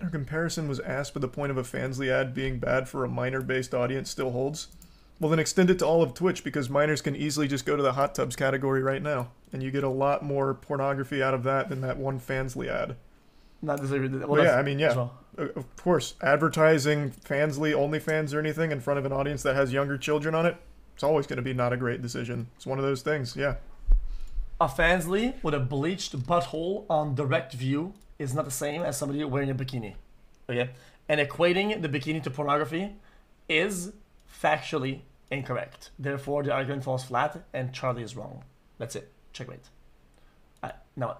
Our comparison was asked, but the point of a Fansly ad being bad for a minor-based audience still holds. Well, then extend it to all of Twitch because minors can easily just go to the hot tubs category right now, and you get a lot more pornography out of that than that one Fansly ad. Not necessarily. Well, Well, yeah, I mean, yeah, well. Of course, advertising Fansly, OnlyFans, or anything in front of an audience that has younger children on it, it's always going to be not a great decision. It's one of those things, yeah. A Fansly with a bleached butthole on direct view is not the same as somebody wearing a bikini. Okay? And equating the bikini to pornography is factually incorrect. Therefore, the argument falls flat and Charlie is wrong. That's it. Checkmate. Uh, now,